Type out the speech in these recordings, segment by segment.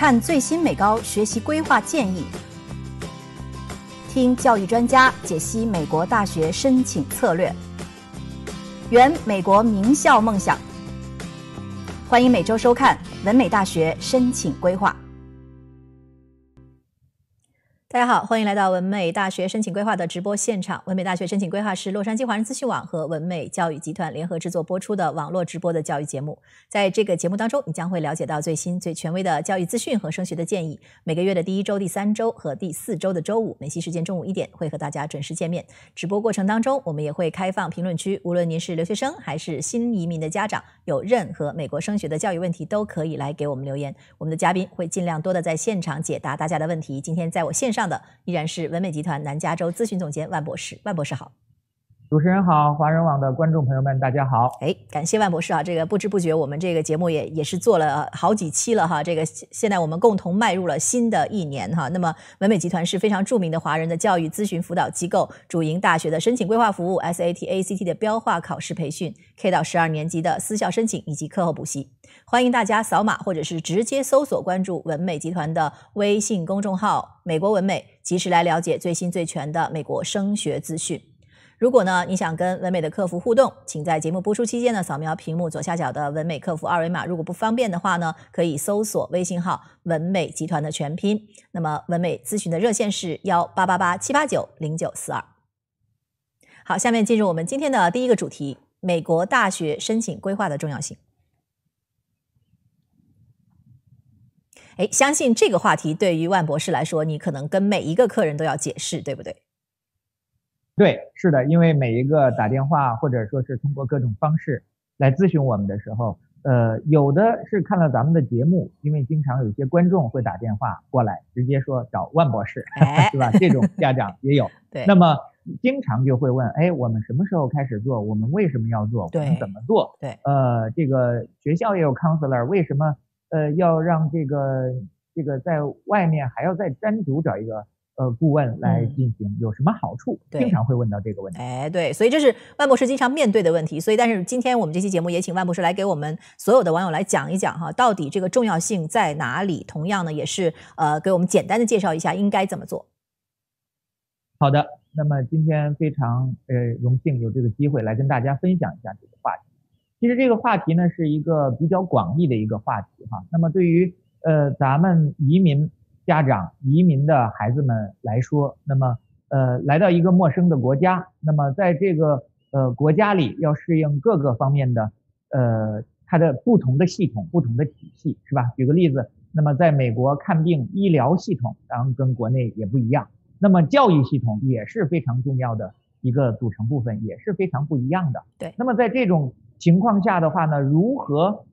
看最新美高学习规划建议，听教育专家解析美国大学申请策略，圆美国名校梦想。欢迎每周收看文美大学申请规划。大家好，欢迎来到文美大学申请规划的直播现场。文美大学申请规划是洛杉矶华人资讯网和文美教育集团联合制作播出的网络直播的教育节目。在这个节目当中，你将会了解到最新最权威的教育资讯和升学的建议。每个月的第一周、第三周和第四周的周五，美西时间中午一点，会和大家准时见面。直播过程当中，我们也会开放评论区，无论您是留学生还是新移民的家长，有任何美国升学的教育问题，都可以来给我们留言。我们的嘉宾会尽量多的在现场解答大家的问题。今天在我线上。上的依然是文美集团南加州咨询总监万博士，万博士好。主持人好，华人网的观众朋友们，大家好。哎，感谢万博士啊！这个不知不觉，我们这个节目也也是做了好几期了哈。这个现在我们共同迈入了新的一年哈。那么，文美集团是非常著名的华人的教育咨询辅导机构，主营大学的申请规划服务、SAT、ACT 的标化考试培训、K 到十二年级的私校申请以及课后补习。欢迎大家扫码或者是直接搜索关注文美集团的微信公众号“美国文美”，及时来了解最新最全的美国升学资讯。如果呢，你想跟文美的客服互动，请在节目播出期间呢，扫描屏幕左下角的文美客服二维码。如果不方便的话呢，可以搜索微信号“文美集团”的全拼。那么，文美咨询的热线是幺八八八七八九零九四二。好，下面进入我们今天的第一个主题：美国大学申请规划的重要性。哎，相信这个话题对于万博士来说，你可能跟每一个客人都要解释，对不对？对，是的，因为每一个打电话或者说是通过各种方式来咨询我们的时候，呃，有的是看了咱们的节目，因为经常有些观众会打电话过来，直接说找万博士，对吧？这种家长 也有。对。那么经常就会问，哎，我们什么时候开始做？我们为什么要做？我们怎么做？对。呃，这个学校也有 counselor，为什么呃要让这个这个在外面还要再单独找一个？呃，顾问来进行有什么好处？经常会问到这个问题。哎，对，所以这是万博士经常面对的问题。所以，但是今天我们这期节目也请万博士来给我们所有的网友来讲一讲哈，到底这个重要性在哪里？同样呢，也是呃，给我们简单的介绍一下应该怎么做。好的，那么今天非常呃荣幸有这个机会来跟大家分享一下这个话题。其实这个话题呢是一个比较广义的一个话题哈。那么对于呃咱们移民。家长移民的孩子们来说，那么呃来到一个陌生的国家，那么在这个呃国家里要适应各个方面的呃它的不同的系统、不同的体系，是吧？举个例子，那么在美国看病医疗系统，然后跟国内也不一样，那么教育系统也是非常重要的一个组成部分，也是非常不一样的。对。那么在这种情况下的话呢，如何？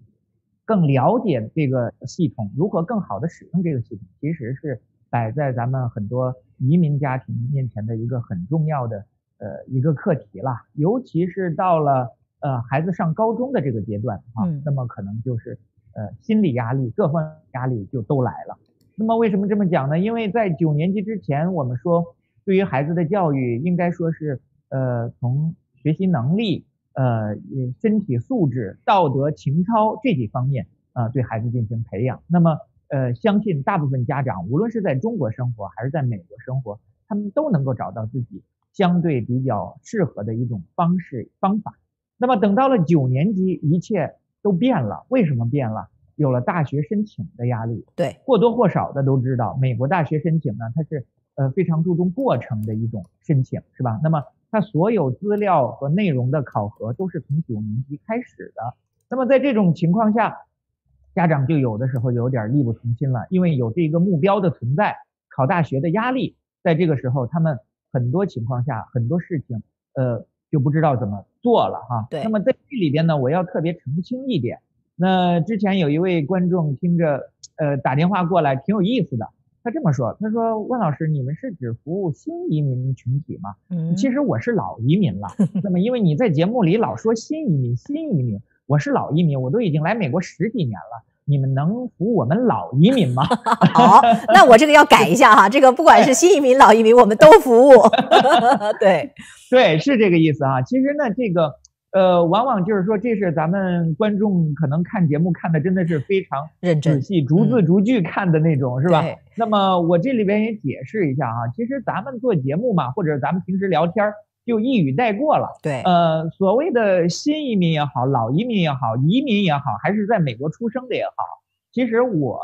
更了解这个系统，如何更好的使用这个系统，其实是摆在咱们很多移民家庭面前的一个很重要的呃一个课题了。尤其是到了呃孩子上高中的这个阶段啊，那么可能就是呃心理压力、各方压力就都来了。那么为什么这么讲呢？因为在九年级之前，我们说对于孩子的教育，应该说是呃从学习能力。呃，身体素质、道德情操这几方面啊，对孩子进行培养。那么，呃，相信大部分家长，无论是在中国生活还是在美国生活，他们都能够找到自己相对比较适合的一种方式方法。那么，等到了九年级，一切都变了。为什么变了？有了大学申请的压力。对，或多或少的都知道，美国大学申请呢，它是呃非常注重过程的一种申请，是吧？那么。它所有资料和内容的考核都是从九年级开始的。那么在这种情况下，家长就有的时候有点力不从心了，因为有这个目标的存在，考大学的压力，在这个时候，他们很多情况下很多事情，呃，就不知道怎么做了哈。对。那么在这里边呢，我要特别澄清一点。那之前有一位观众听着，呃，打电话过来，挺有意思的。他这么说：“他说，万老师，你们是指服务新移民群体吗？嗯，其实我是老移民了。那么，因为你在节目里老说新移民，新移民，我是老移民，我都已经来美国十几年了。你们能服务我们老移民吗？好，那我这个要改一下哈，这个不管是新移民、老移民，我们都服务。对，对，是这个意思啊。其实呢，这个呃，往往就是说，这是咱们观众可能看节目看的真的是非常认真仔细，逐字逐句看的那种，是吧？那么我这里边也解释一下啊，其实咱们做节目嘛，或者咱们平时聊天儿就一语带过了。对，呃，所谓的新移民也好，老移民也好，移民也好，还是在美国出生的也好，其实我，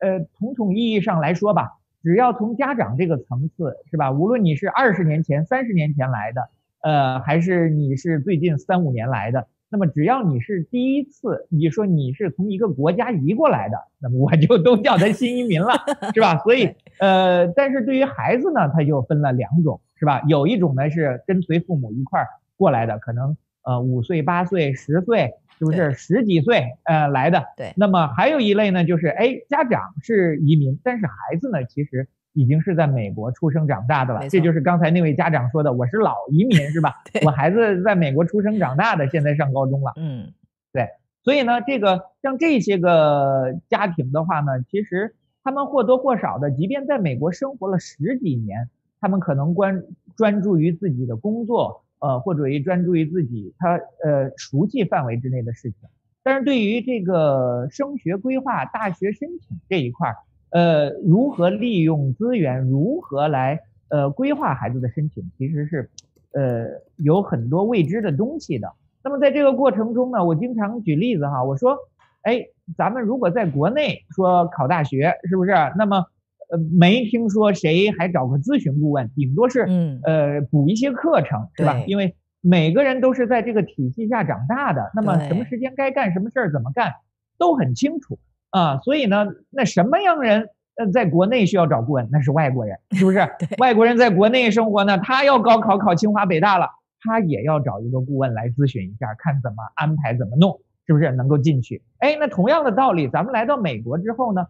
呃，统统意义上来说吧，只要从家长这个层次，是吧？无论你是二十年前、三十年前来的，呃，还是你是最近三五年来的，那么只要你是第一次，你说你是从一个国家移过来的，那么我就都叫他新移民了，是吧？所以，呃，但是对于孩子呢，他就分了两种，是吧？有一种呢是跟随父母一块儿过来的，可能呃五岁、八岁、十岁，是不是十几岁呃来的？对那么还有一类呢，就是哎，家长是移民，但是孩子呢，其实已经是在美国出生长大的了这就是刚才那位家长说的，我是老移民，是吧？我孩子在美国出生长大的，现在上高中了。嗯，对所以呢，这个像这些个家庭的话呢，其实他们或多或少的，即便在美国生活了十几年，他们可能关专注于自己的工作，呃，或者于专注于自己他呃熟悉范围之内的事情。但是对于这个升学规划、大学申请这一块儿，呃，如何利用资源，如何来呃规划孩子的申请，其实是呃有很多未知的东西的。那么在这个过程中呢，我经常举例子哈，我说，哎，咱们如果在国内说考大学，是不是？那么，呃，没听说谁还找个咨询顾问，顶多是嗯，呃补一些课程，是吧？因为每个人都是在这个体系下长大的，那么什么时间该干什么事儿，怎么干，都很清楚啊。所以呢，那什么样人呃在国内需要找顾问？那是外国人，是不是？外国人在国内生活呢，他要高考考清华北大了。他也要找一个顾问来咨询一下，看怎么安排，怎么弄，是不是能够进去？哎，那同样的道理，咱们来到美国之后呢，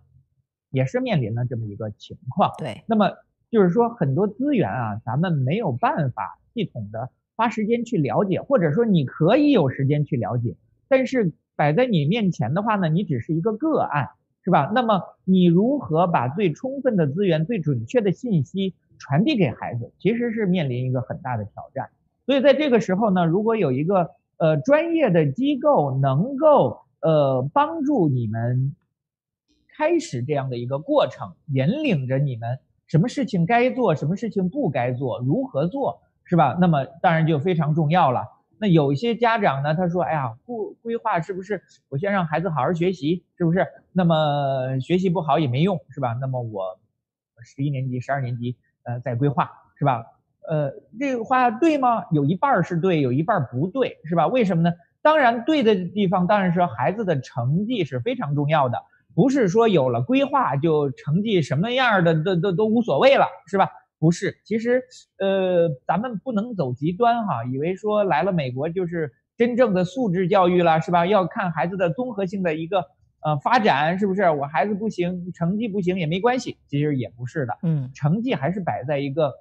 也是面临了这么一个情况。对，那么就是说，很多资源啊，咱们没有办法系统的花时间去了解，或者说你可以有时间去了解，但是摆在你面前的话呢，你只是一个个案，是吧？那么你如何把最充分的资源、最准确的信息传递给孩子，其实是面临一个很大的挑战。所以在这个时候呢，如果有一个呃专业的机构能够呃帮助你们开始这样的一个过程，引领着你们什么事情该做，什么事情不该做，如何做，是吧？那么当然就非常重要了。那有一些家长呢，他说：“哎呀，不规划是不是？我先让孩子好好学习，是不是？那么学习不好也没用，是吧？那么我十一年级、十二年级，呃，再规划，是吧？呃，这个话对吗？有一半是对，有一半不对，是吧？为什么呢？当然，对的地方当然是孩子的成绩是非常重要的，不是说有了规划就成绩什么样的都都都无所谓了，是吧？不是，其实呃，咱们不能走极端哈，以为说来了美国就是真正的素质教育了，是吧？要看孩子的综合性的一个呃发展，是不是？我孩子不行，成绩不行也没关系，其实也不是的，嗯，成绩还是摆在一个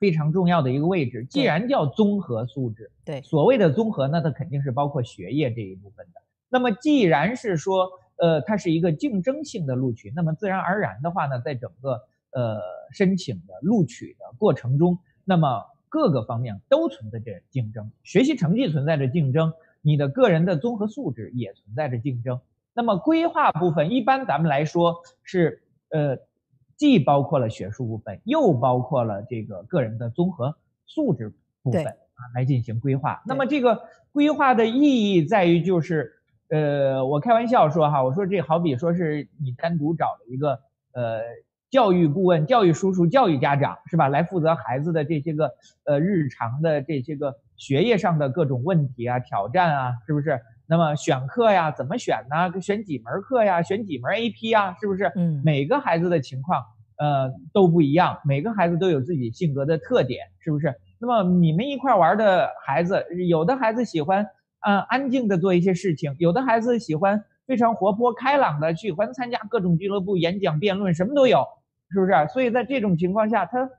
非常重要的一个位置。既然叫综合素质，对，所谓的综合那，它肯定是包括学业这一部分的。那么既然是说，呃，它是一个竞争性的录取，那么自然而然的话呢，在整个呃申请的录取的过程中，那么各个方面都存在着竞争，学习成绩存在着竞争，你的个人的综合素质也存在着竞争。那么规划部分，一般咱们来说是呃，既包括了学术部分，又包括了这个个人的综合素质部分啊，来进行规划。那么这个规划的意义在于就是，呃，我开玩笑说哈，我说这好比说是你单独找了一个呃教育顾问、教育叔叔、教育家长是吧，来负责孩子的这些个呃日常的这些个学业上的各种问题啊、挑战啊，是不是？那么选课呀，怎么选呢？选几门课呀？选几门 AP 呀？是不是？嗯，每个孩子的情况呃都不一样，每个孩子都有自己性格的特点，是不是？那么你们一块儿玩的孩子，有的孩子喜欢嗯、呃安静的做一些事情，有的孩子喜欢非常活泼开朗的，喜欢参加各种俱乐部、演讲、辩论，什么都有，是不是？所以在这种情况下，他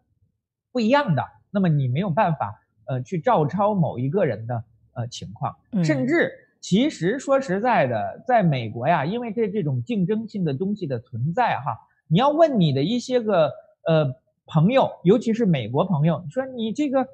不一样的，那么你没有办法呃去照抄某一个人的呃情况，嗯甚至其实说实在的，在美国呀，因为这这种竞争性的东西的存在哈，你要问你的一些个呃朋友，尤其是美国朋友，你说你这个，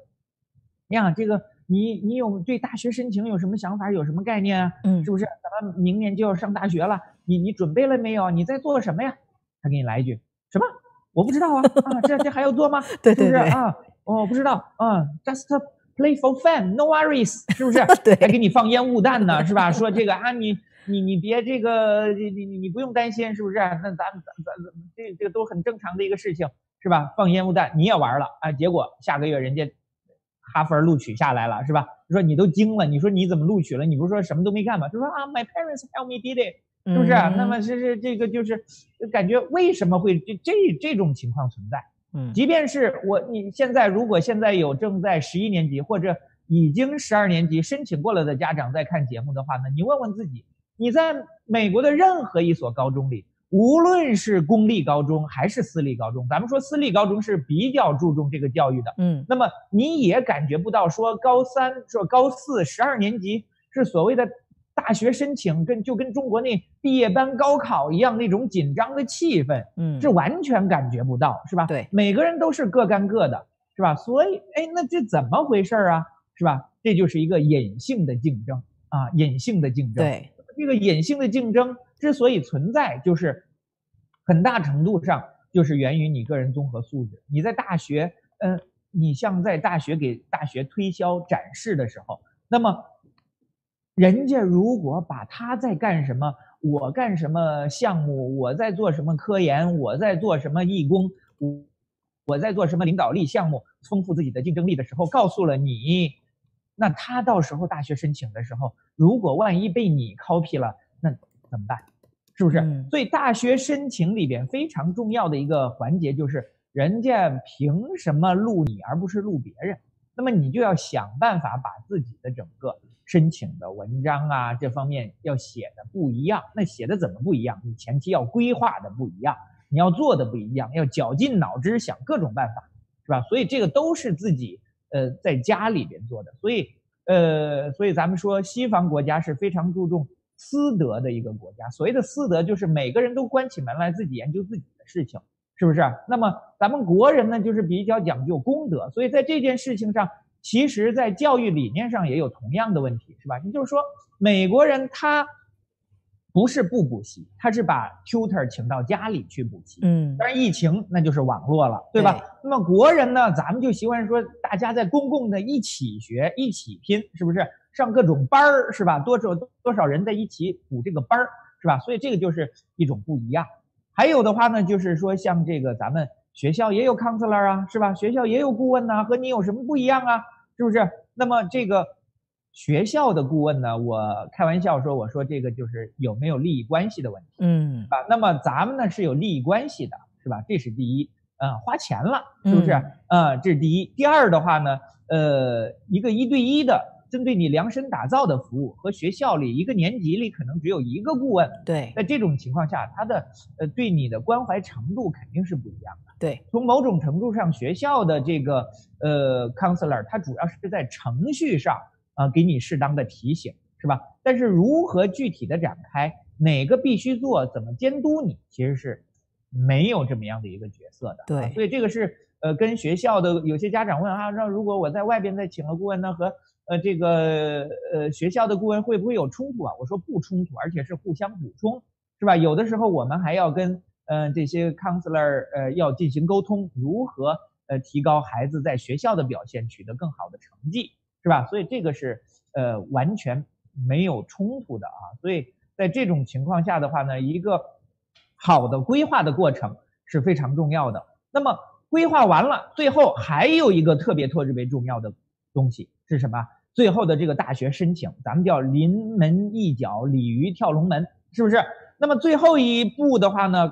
呀，这个你你有对大学申请有什么想法，有什么概念啊？嗯是不是？咱们明年就要上大学了，你你准备了没有？你在做什么呀？他给你来一句什么？我不知道啊啊，这这还要做吗？对是不是对对啊？我不知道啊，just play for fun，no worries，是不是？对还给你放烟雾弹呢，是吧？说这个啊，你你你别这个，你你你你不用担心，是不是？那咱咱咱这这个都很正常的一个事情，是吧？放烟雾弹你也玩了啊，结果下个月人家哈佛录取下来了，是吧？说你都惊了，你说你怎么录取了？你不是说什么都没干吗？就说啊，my parents help me did it，是不是？嗯那么是是这个就是感觉为什么会这这这种情况存在？嗯即便是我，你现在如果现在有正在十一年级或者已经十二年级申请过了的家长在看节目的话呢，你问问自己，你在美国的任何一所高中里，无论是公立高中还是私立高中，咱们说私立高中是比较注重这个教育的，嗯那么你也感觉不到说高三、说高四、十二年级是所谓的大学申请，跟就跟中国那毕业班高考一样那种紧张的气氛，嗯是完全感觉不到，是吧？对每个人都是各干各的，是吧？所以，哎，那这怎么回事啊？是吧？这就是一个隐性的竞争啊，隐性的竞争。，对这个隐性的竞争之所以存在，就是很大程度上就是源于你个人综合素质。你在大学，嗯、你像在大学给大学推销展示的时候，那么人家如果把他在干什么，我干什么项目，我在做什么科研，我在做什么义工，我我在做什么领导力项目，丰富自己的竞争力的时候，告诉了你，那他到时候大学申请的时候，如果万一被你 copy 了，怎么办？是不是？嗯所以大学申请里边非常重要的一个环节就是，人家凭什么录你，而不是录别人？那么你就要想办法把自己的整个申请的文章啊这方面要写的不一样。那写的怎么不一样？你前期要规划的不一样，你要做的不一样，要绞尽脑汁想各种办法，是吧？所以这个都是自己呃在家里边做的。所以呃，所以咱们说西方国家是非常注重私德的一个国家。所谓的私德，就是每个人都关起门来自己研究自己的事情。是不是？那么咱们国人呢，就是比较讲究公德，所以在这件事情上，其实在教育理念上也有同样的问题，是吧？也就是说，美国人他不是不补习，他是把 tutor 请到家里去补习。嗯当然，疫情那就是网络了，对吧？对那么国人呢，咱们就习惯说，大家在公共的一起学、一起拼，是不是？上各种班儿，是吧？多少多少人在一起补这个班儿，是吧？所以这个就是一种不一样。还有的话呢，就是说像这个咱们学校也有 counselor 啊，是吧？学校也有顾问呐、和你有什么不一样啊？是不是？那么这个学校的顾问呢，我开玩笑说，我说这个就是有没有利益关系的问题。嗯啊，那么咱们呢是有利益关系的，是吧？这是第一，嗯，花钱了，是不是？嗯呃，这是第一。第二的话呢，呃，一个一对一的针对你量身打造的服务，和学校里一个年级里可能只有一个顾问，对在这种情况下，他的呃对你的关怀程度肯定是不一样的。对从某种程度上，学校的这个呃 counselor，他主要是在程序上啊、呃给你适当的提醒，是吧？但是如何具体的展开，哪个必须做，怎么监督你，其实是没有这么样的一个角色的。对啊所以这个是呃跟学校的有些家长问啊，那如果我在外边再请了顾问那，和呃这个呃学校的顾问会不会有冲突啊？我说不冲突，而且是互相补充，是吧？有的时候我们还要跟呃这些 counselor 呃要进行沟通，如何呃提高孩子在学校的表现，取得更好的成绩，是吧？所以这个是呃完全没有冲突的啊。所以在这种情况下的话呢，一个好的规划的过程是非常重要的。那么规划完了，最后还有一个特别特别重要的东西是什么？最后的这个大学申请，咱们叫临门一脚，鲤鱼跳龙门，是不是？那么最后一步的话呢，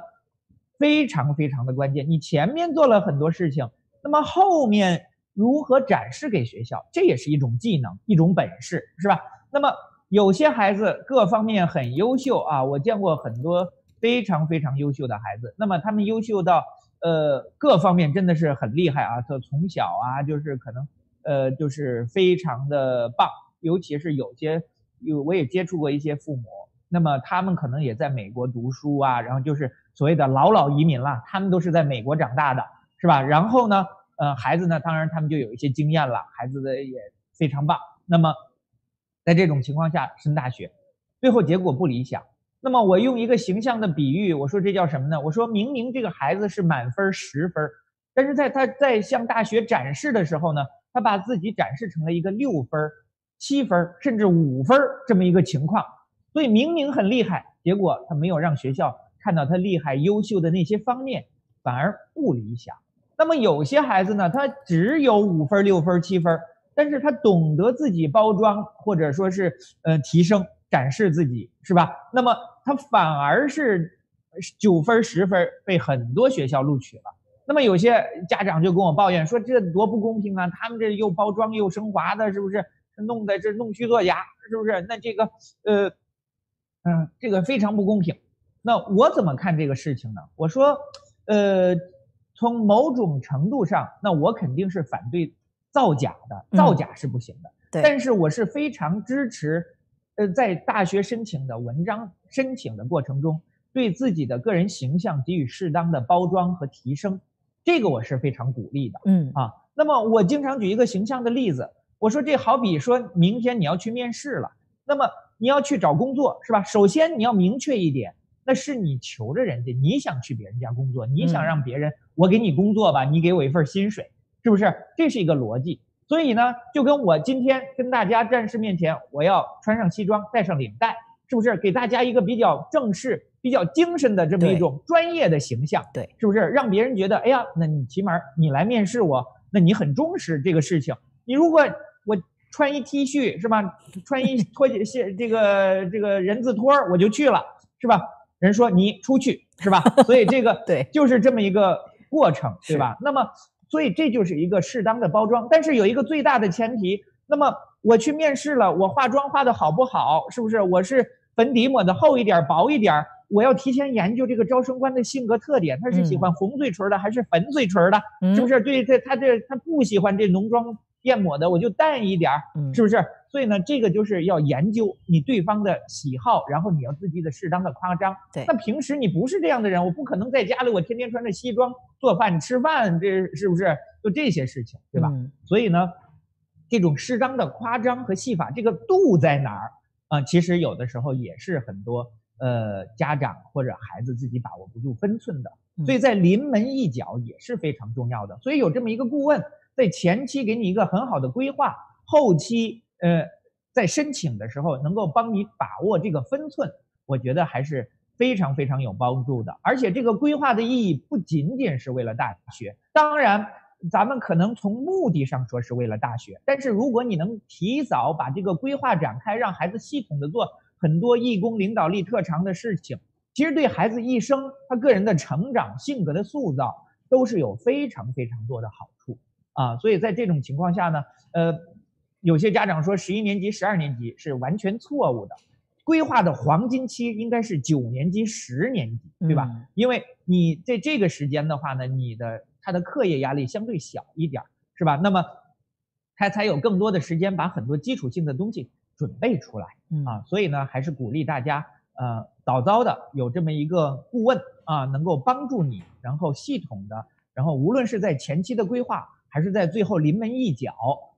非常非常的关键。你前面做了很多事情，那么后面如何展示给学校，这也是一种技能，一种本事，是吧？那么有些孩子各方面很优秀啊，我见过很多非常非常优秀的孩子，那么他们优秀到呃各方面真的是很厉害啊，就从小啊就是可能呃就是非常的棒，尤其是有些有我也接触过一些父母，那么他们可能也在美国读书啊，然后就是所谓的老老移民了，他们都是在美国长大的，是吧？然后呢，呃，孩子呢，当然他们就有一些经验了，孩子的也非常棒。那么在这种情况下升大学，最后结果不理想。那么我用一个形象的比喻，我说这叫什么呢？我说明明这个孩子是满分十分，但是在他在向大学展示的时候呢，他把自己展示成了一个六分、七分甚至五分这么一个情况。所以明明很厉害，结果他没有让学校看到他厉害、优秀的那些方面，反而不理想。那么有些孩子呢，他只有五分、六分、七分，但是他懂得自己包装，或者说是呃提升。展示自己是吧？那么他反而是九分十分被很多学校录取了。那么有些家长就跟我抱怨说：“这多不公平啊！他们这又包装又升华的，是不是？弄的这弄虚作假，是不是？那这个呃嗯，这个非常不公平。那我怎么看这个事情呢？我说，呃，从某种程度上，那我肯定是反对造假的，造假是不行的。对，但是我是非常支持。呃，在大学申请的文章申请的过程中，对自己的个人形象给予适当的包装和提升，这个我是非常鼓励的。嗯啊，那么我经常举一个形象的例子，我说这好比说明天你要去面试了，那么你要去找工作是吧？首先你要明确一点，那是你求着人家，你想去别人家工作，你想让别人我给你工作吧，你给我一份薪水，是不是？这是一个逻辑。所以呢，就跟我今天跟大家战士面前，我要穿上西装，带上领带，是不是给大家一个比较正式、比较精神的这么一种专业的形象？对，是不是让别人觉得，哎呀，那你起码你来面试我，那你很重视这个事情。你如果我穿一 T 恤是吧，穿一拖鞋这个这个人字拖我就去了，是吧？人说你出去是吧？所以这个 对，就是这么一个过程，对吧？那么。所以这就是一个适当的包装，但是有一个最大的前提。那么我去面试了，我化妆化的好不好？是不是？我是粉底抹的厚一点、薄一点？我要提前研究这个招生官的性格特点，他是喜欢红嘴唇的还是粉嘴唇的？是不是？对这他这他不喜欢这浓妆艳抹的，我就淡一点是不是？所以呢，这个就是要研究你对方的喜好，然后你要自己的适当的夸张。对，那平时你不是这样的人，我不可能在家里我天天穿着西装做饭吃饭，这是不是就这些事情，对吧？所以呢，这种适当的夸张和戏法，这个度在哪儿啊？其实有的时候也是很多呃家长或者孩子自己把握不住分寸的，所以在临门一脚也是非常重要的。所以有这么一个顾问，在前期给你一个很好的规划，后期。呃，在申请的时候能够帮你把握这个分寸，我觉得还是非常非常有帮助的。而且这个规划的意义不仅仅是为了大学，当然咱们可能从目的上说是为了大学，但是如果你能提早把这个规划展开，让孩子系统的做很多义工领导力特长的事情，其实对孩子一生他个人的成长、性格的塑造都是有非常非常多的好处啊。所以在这种情况下呢，呃。有些家长说，十一年级、十二年级是完全错误的，规划的黄金期应该是九年级、十年级，对吧？因为你在这个时间的话呢，你的他的课业压力相对小一点，是吧？那么他才有更多的时间把很多基础性的东西准备出来啊。所以呢，还是鼓励大家，呃，早早的有这么一个顾问啊，能够帮助你，然后系统的，然后无论是在前期的规划，还是在最后临门一脚。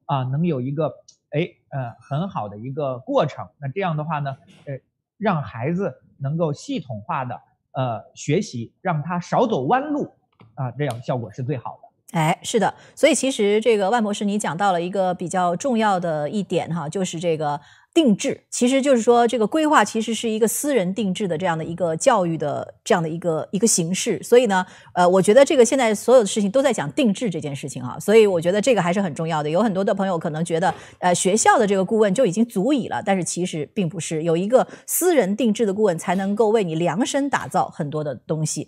啊，能有一个哎呃很好的一个过程，那这样的话呢，呃，让孩子能够系统化的呃学习，让他少走弯路啊，这样效果是最好的。哎，是的，所以其实这个万博士你讲到了一个比较重要的一点哈，就是这个。定制其实就是说，这个规划其实是一个私人定制的这样的一个教育的这样的一个一个形式。所以呢，呃，我觉得这个现在所有的事情都在讲定制这件事情哈。所以我觉得这个还是很重要的。有很多的朋友可能觉得，呃，学校的这个顾问就已经足以了，但是其实并不是，有一个私人定制的顾问才能够为你量身打造很多的东西。